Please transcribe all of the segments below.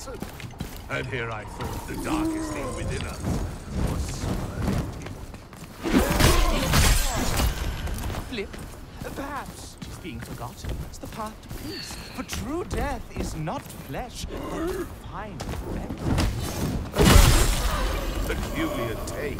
Forgotten? And here I thought the darkest thing within us was Flip, perhaps tis being forgotten. It's the path to peace. For true death is not flesh, but fine Peculiar take.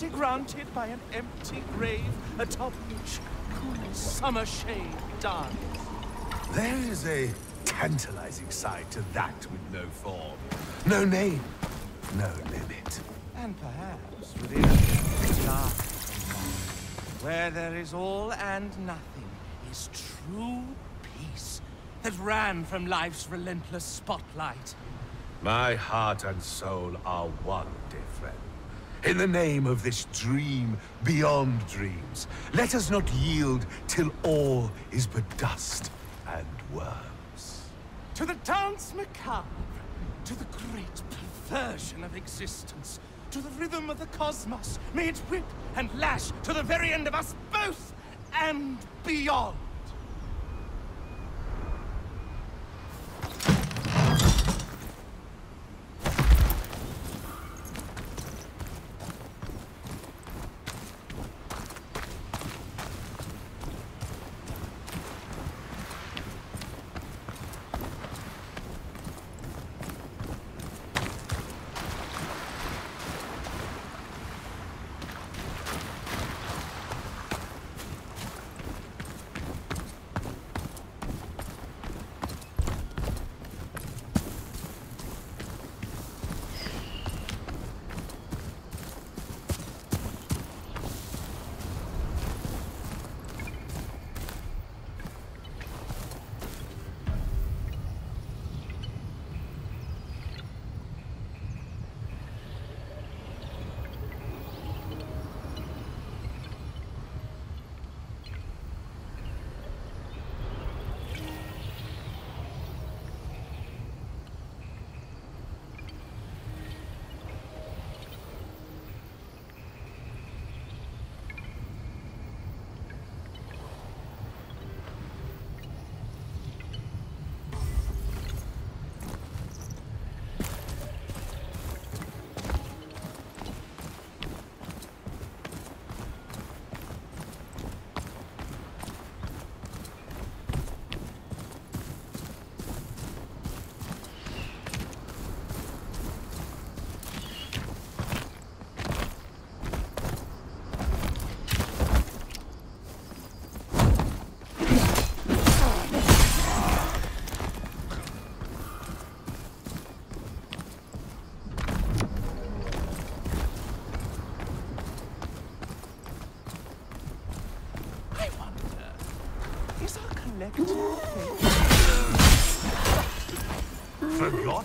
Granted by an empty grave atop which cool summer shade dies? There is a tantalizing side to that with no form, no name, no limit. And perhaps within a dark where there is all and nothing, is true peace that ran from life's relentless spotlight. My heart and soul are one. In the name of this dream beyond dreams, let us not yield till all is but dust and worms. To the dance macabre, to the great perversion of existence, to the rhythm of the cosmos, may it whip and lash to the very end of us both and beyond.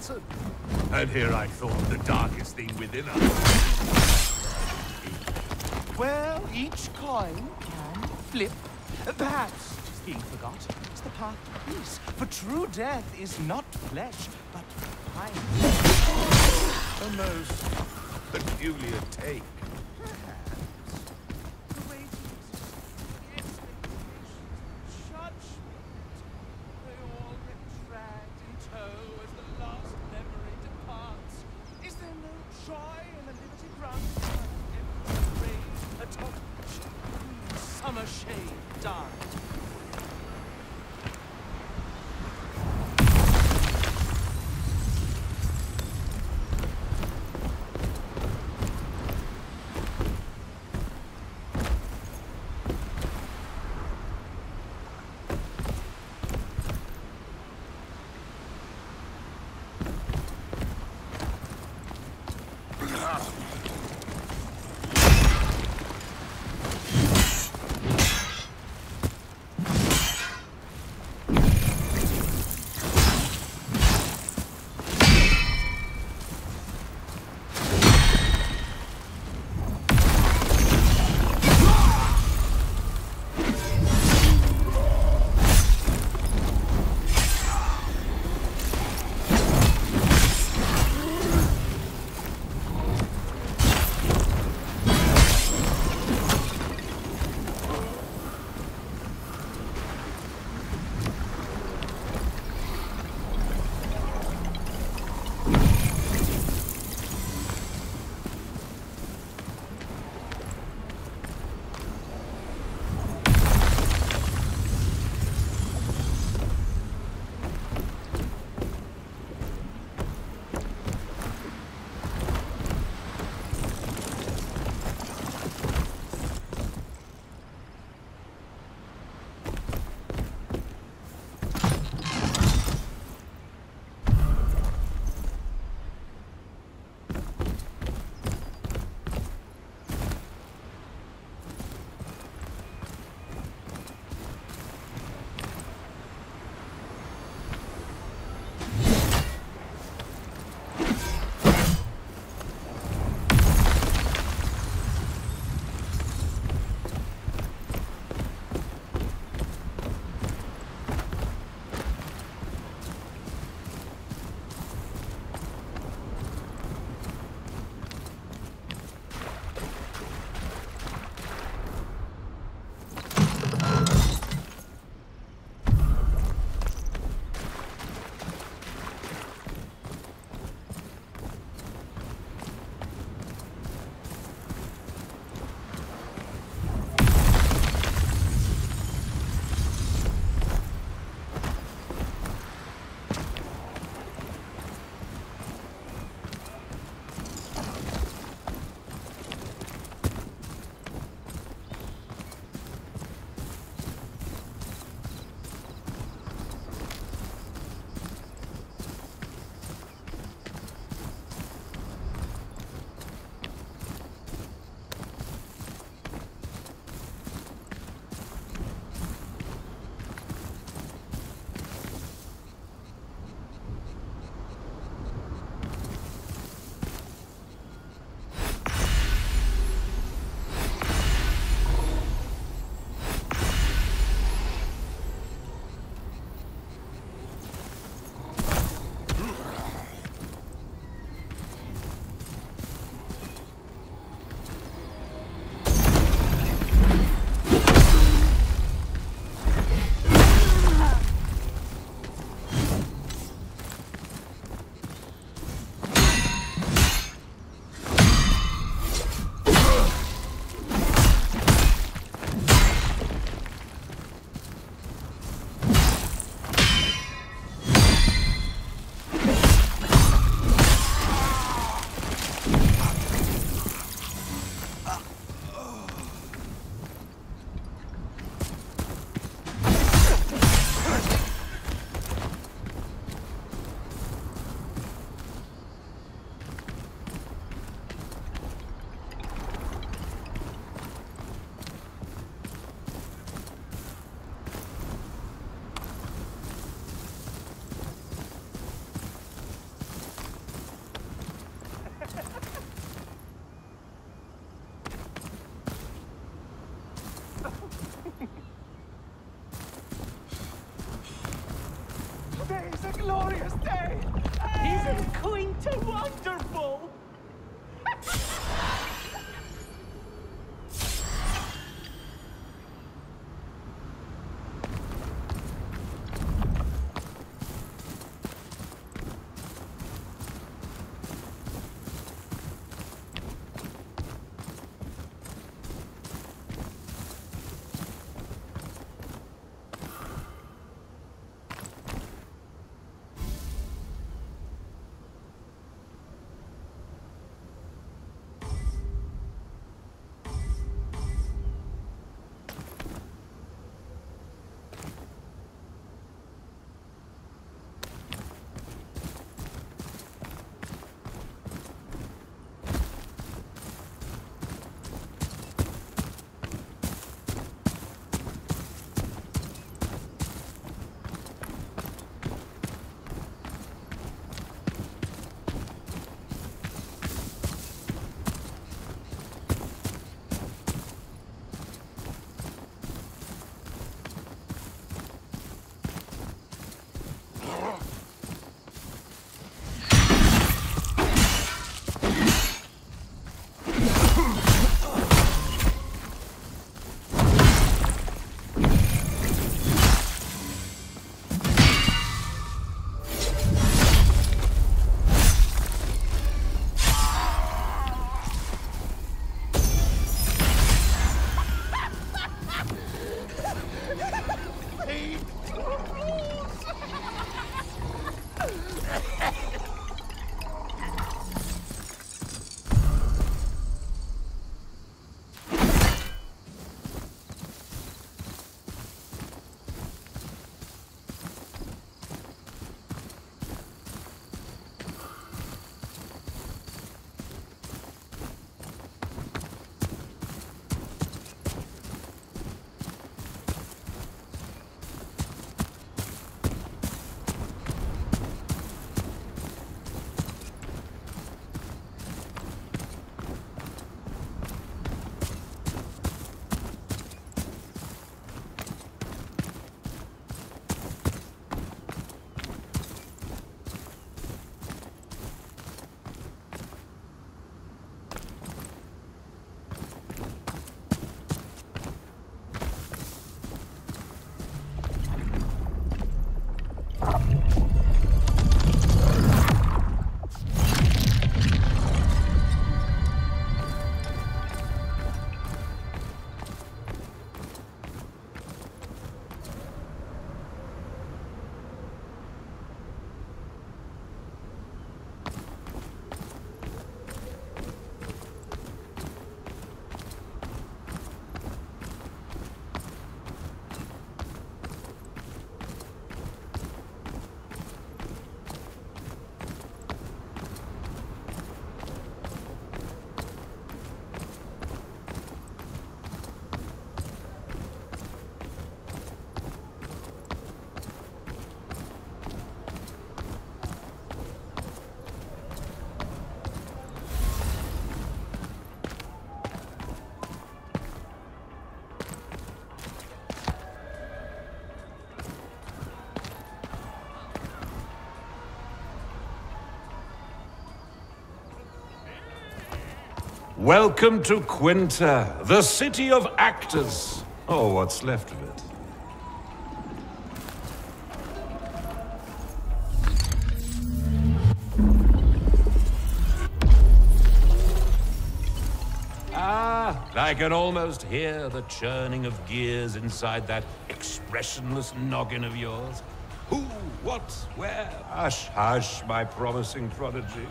And here I thought the darkest thing within us. Well, each coin can flip. Perhaps tis being forgotten. It's the path to peace. For true death is not flesh, but fire. A most peculiar take. Welcome to Quinta, the city of actors. Or what's left of it. Ah, I can almost hear the churning of gears inside that expressionless noggin of yours. Who, what, where? Hush, hush, my promising prodigy.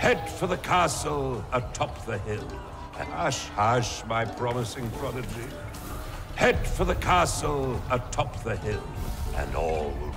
Head for the castle atop the hill. Hush, hush, my promising prodigy. Head for the castle atop the hill, and all will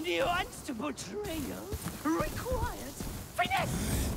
nuance to betrayal requires finesse.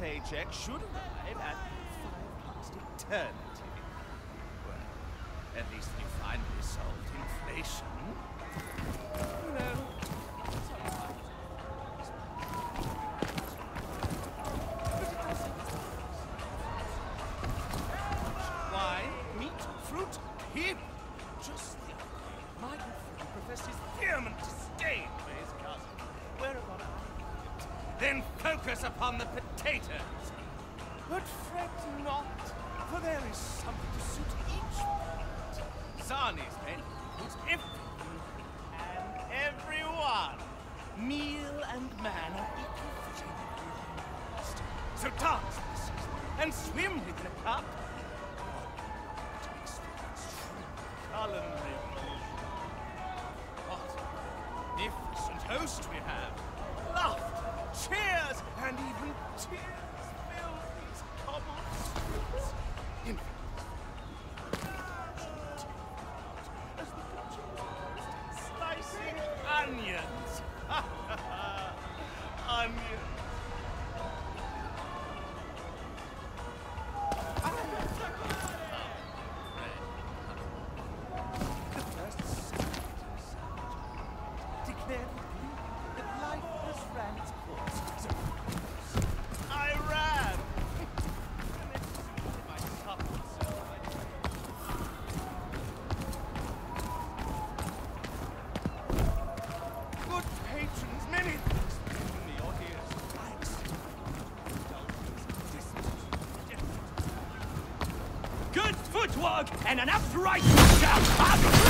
paycheck should arrive at five past eternity. Well, at least we finally solved inflation. You know, and an upright nature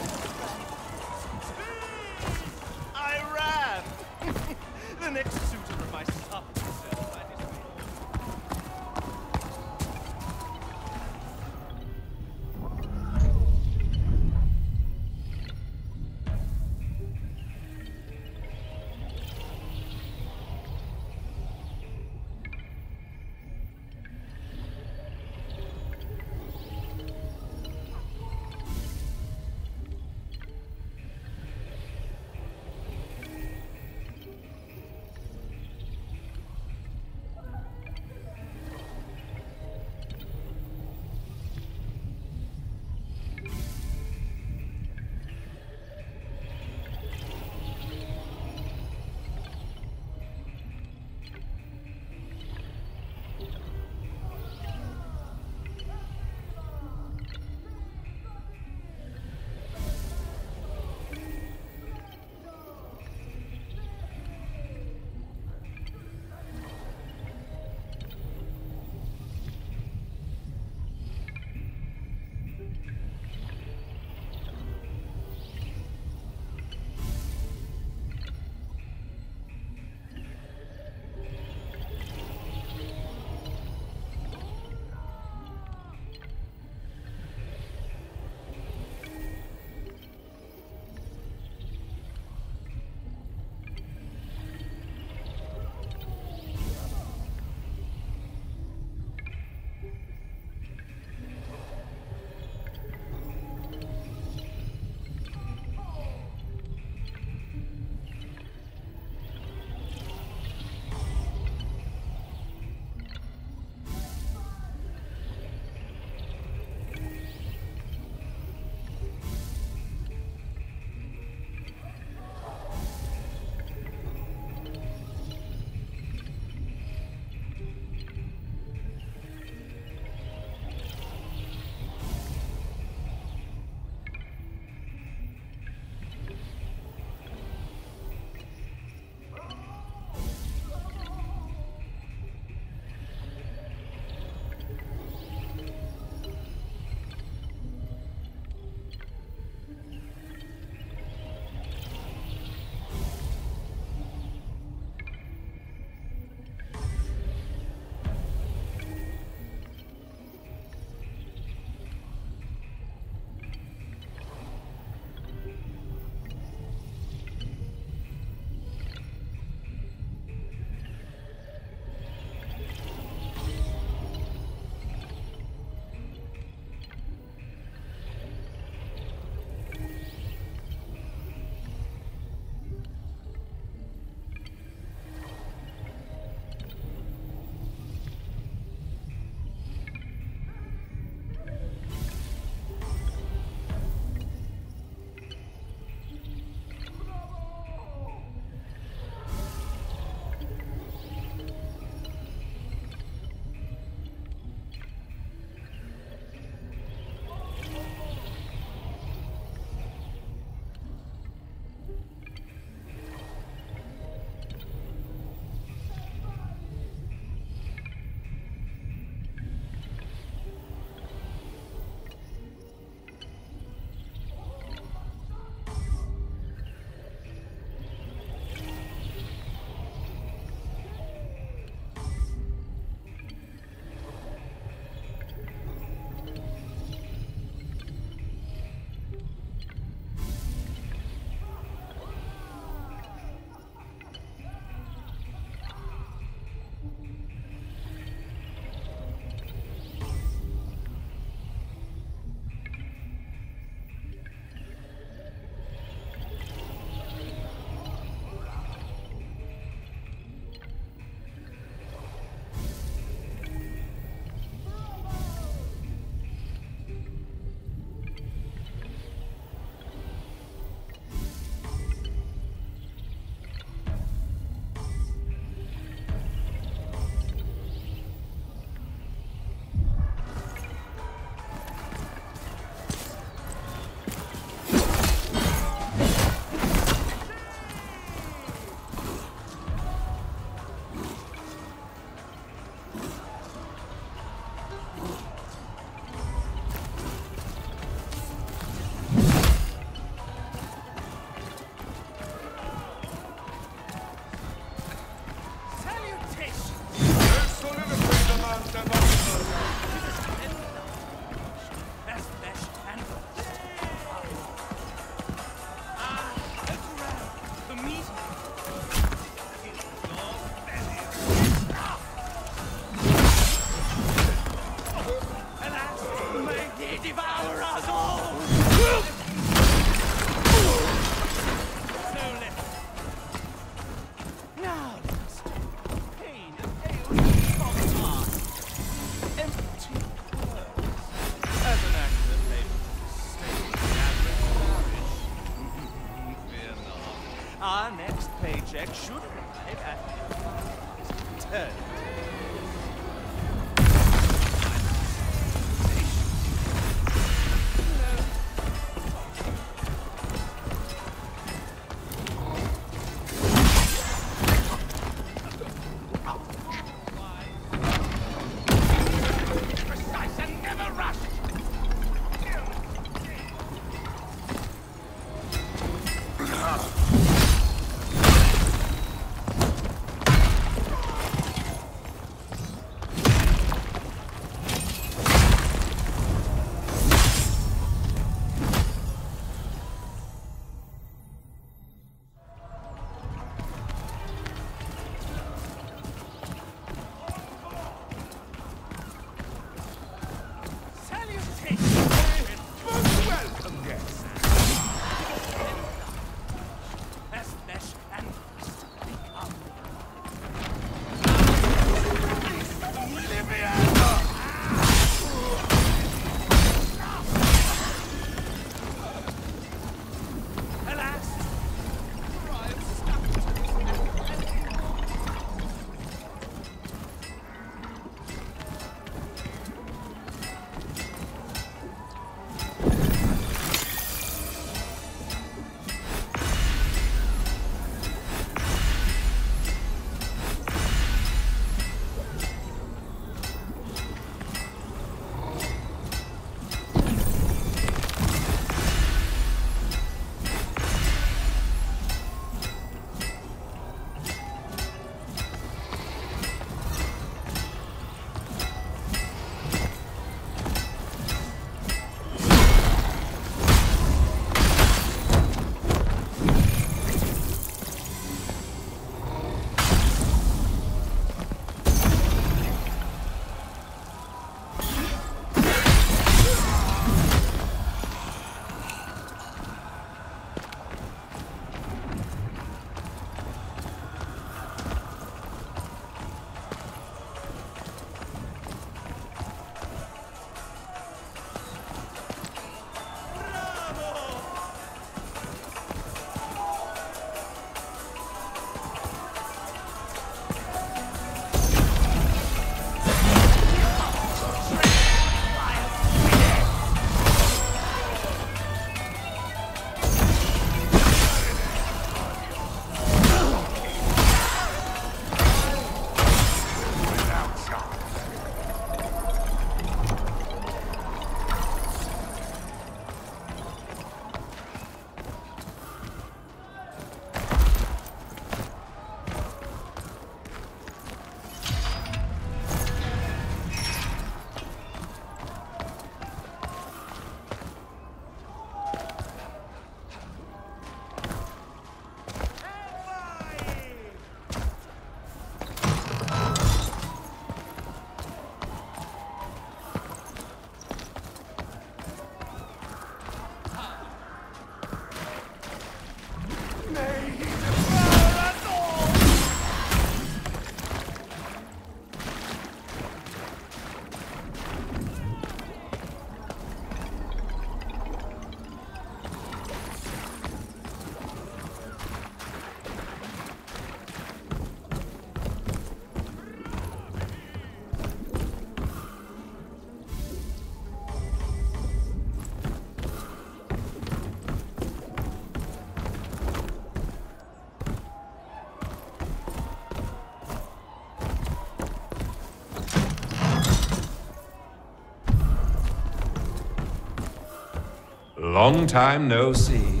Long time no see.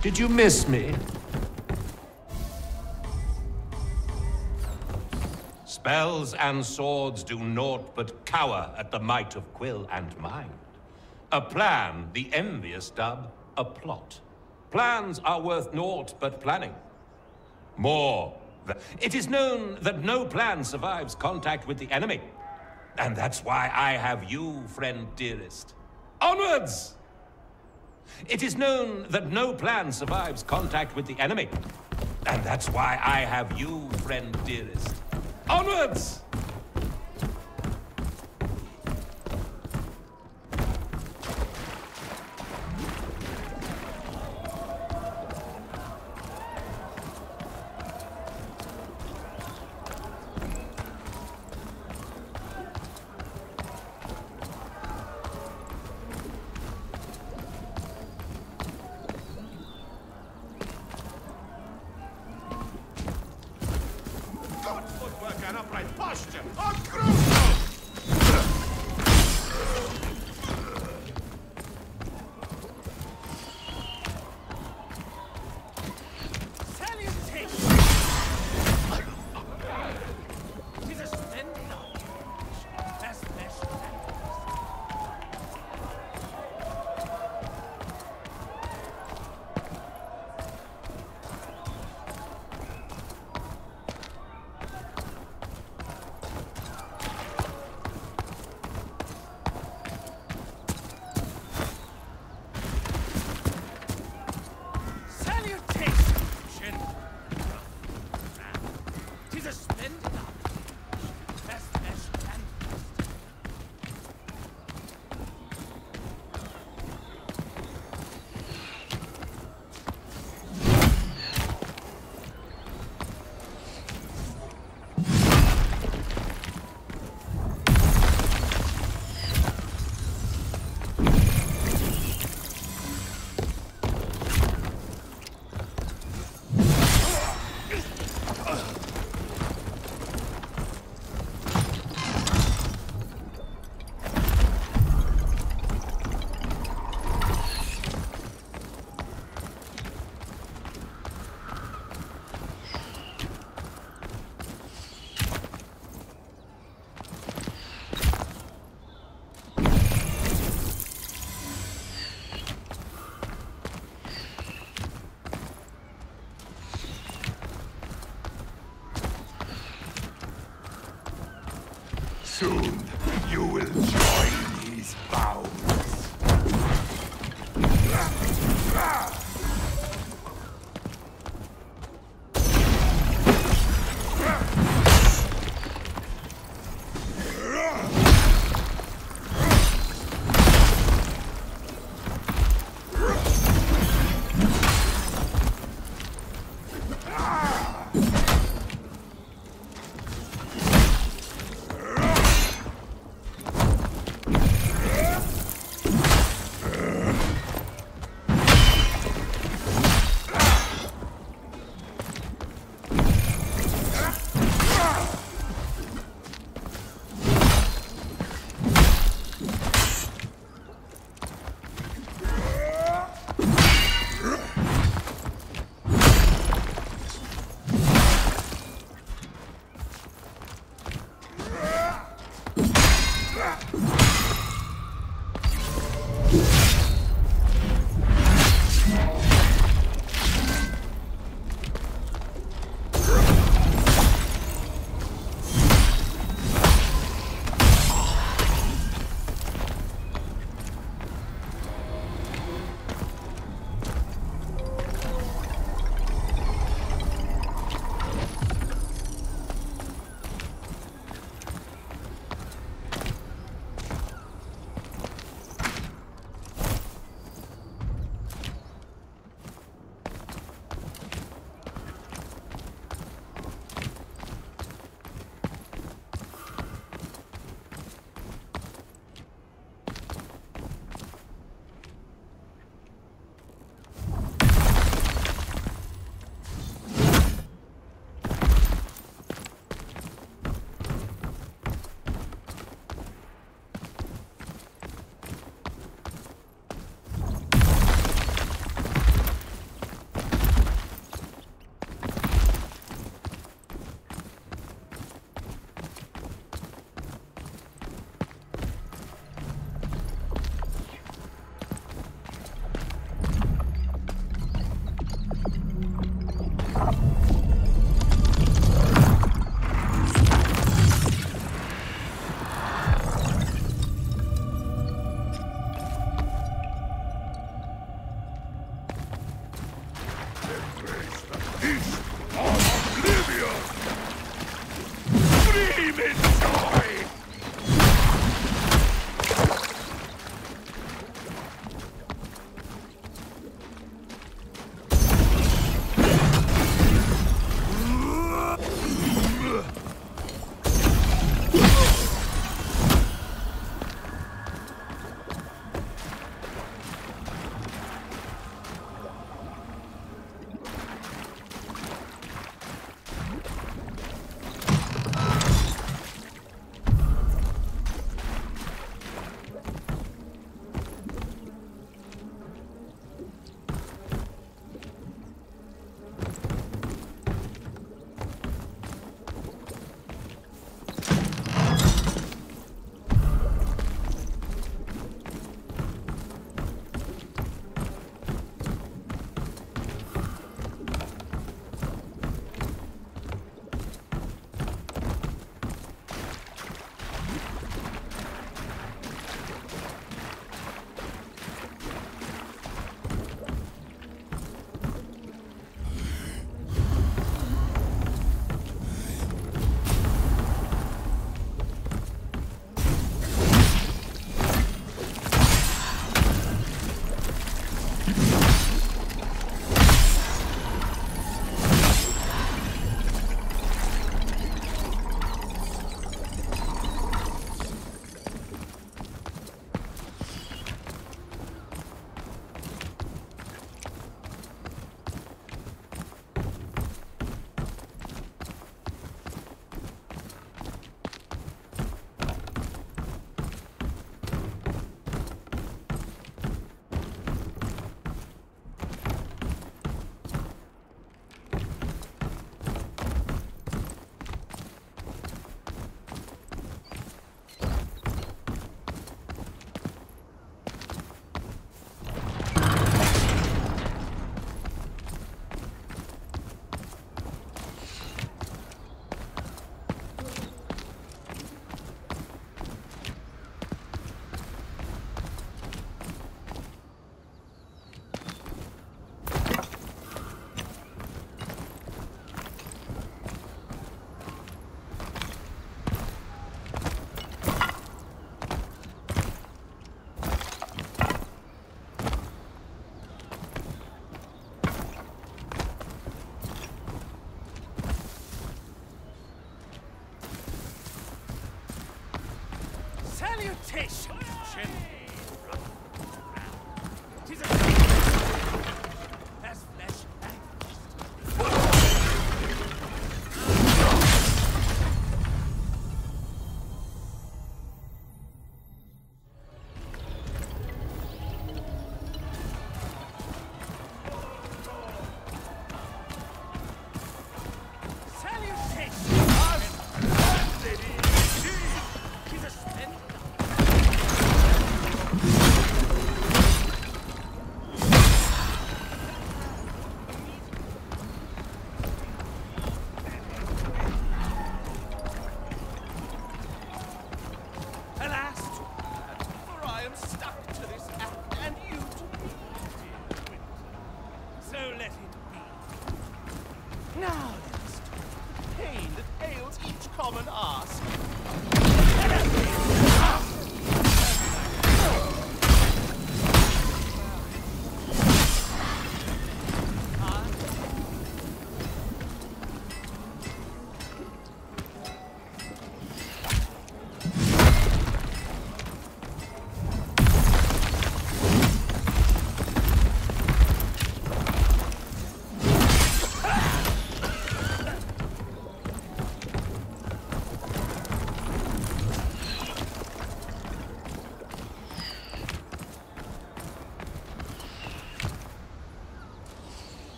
Did you miss me? Spells and swords do naught but cower at the might of quill and mind. A plan, the envious dub, a plot. Plans are worth naught but planning. More. It is known that no plan survives contact with the enemy. And that's why I have you, friend dearest. Onwards! It is known that no plan survives contact with the enemy. And that's why I have you, friend dearest. Onwards!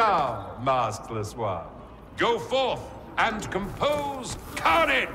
Charm, maskless one. Go forth and compose carnage!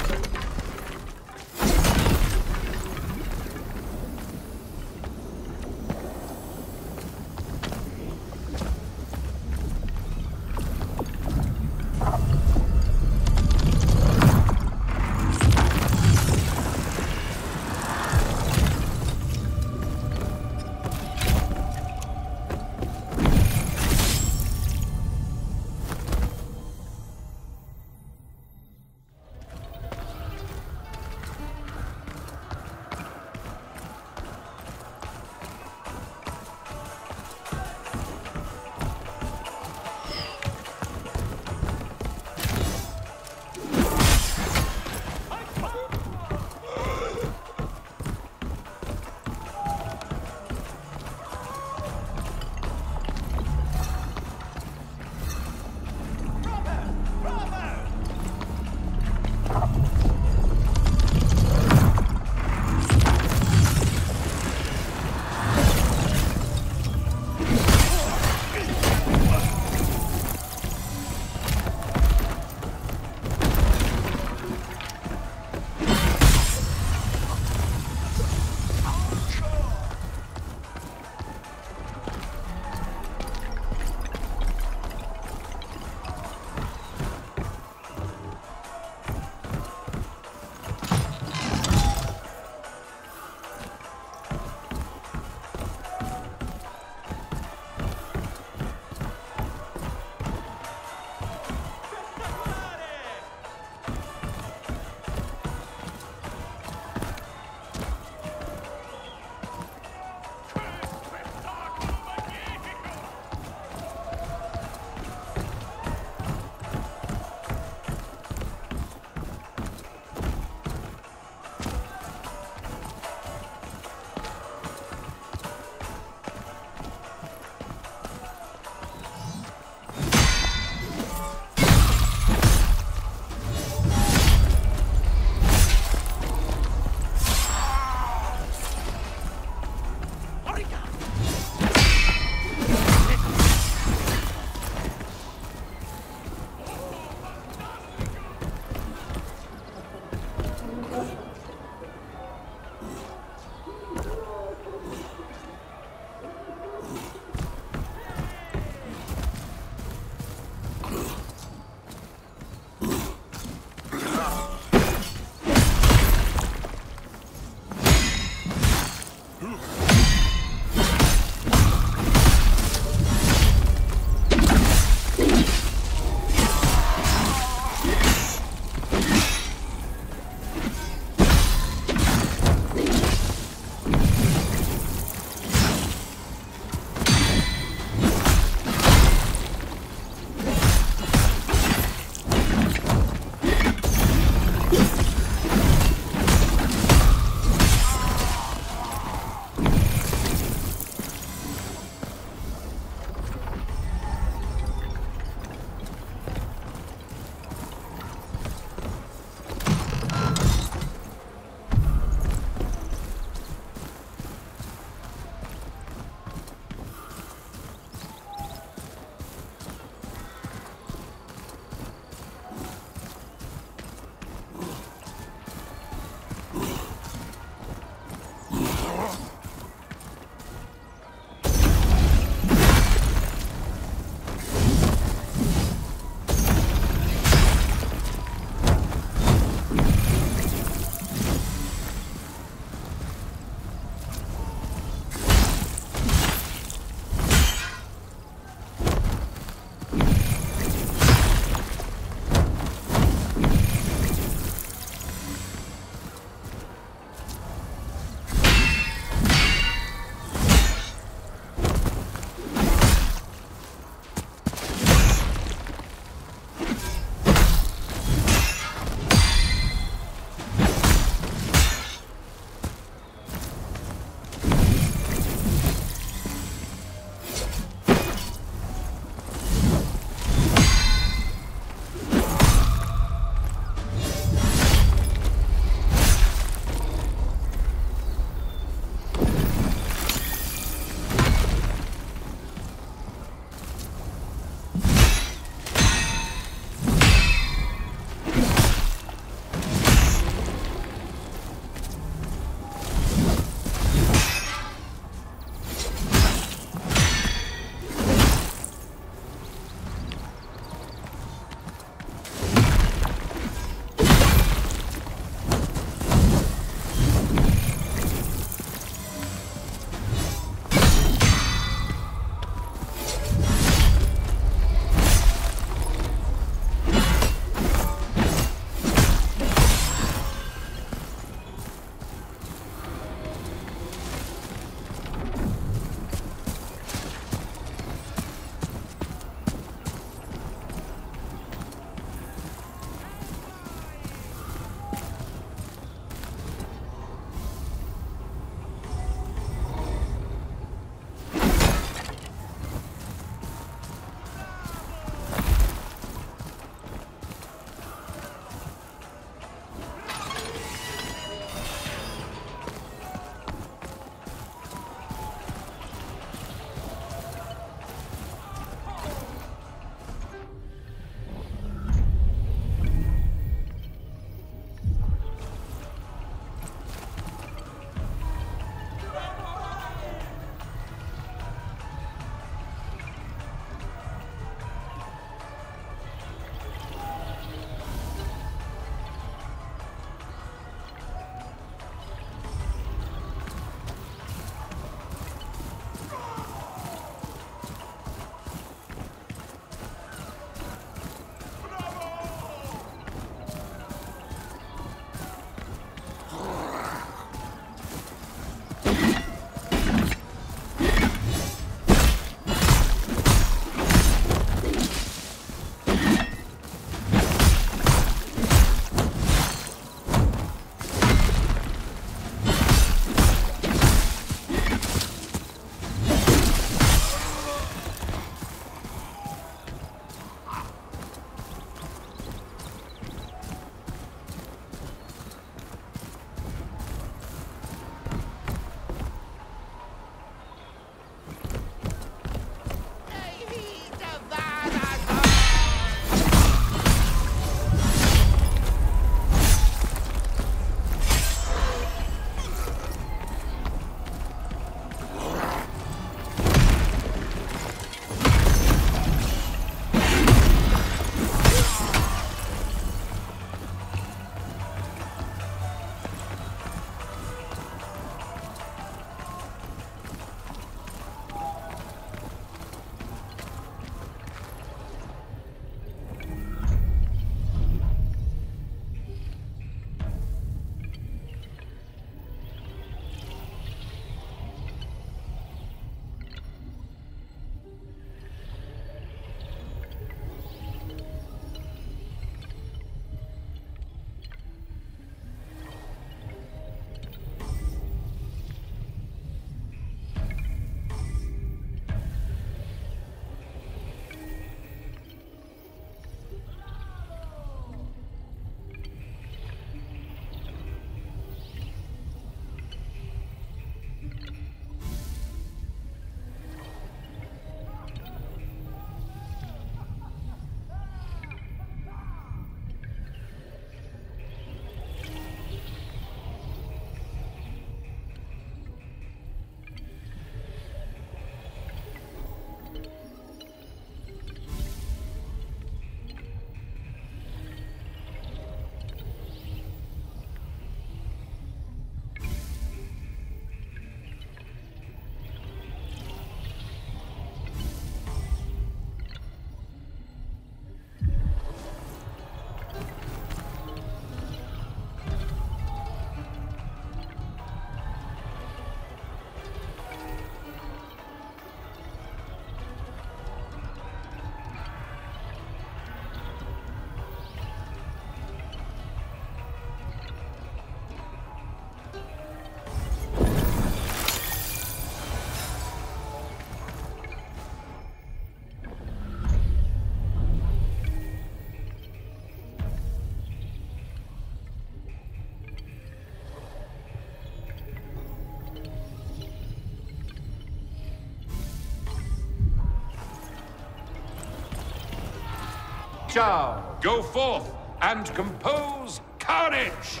Chow, go forth and compose carnage!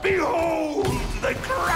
Behold the grand